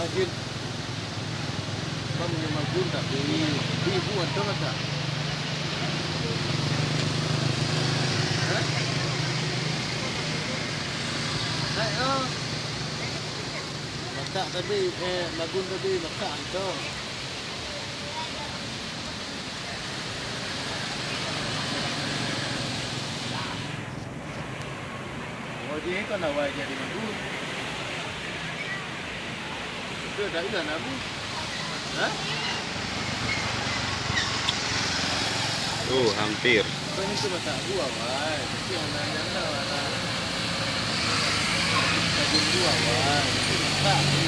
Makin. Bang punya magun tapi ibu ada kan tak? Oh. Masak tadi, eh magun tadi masak itu. Oh dia kan awal jadi magun. Söder innan han Hah? tuh hampir. Kan itu mata gua, Wan. Itu yang nanya lah. Tajam gua, Wan. Tak.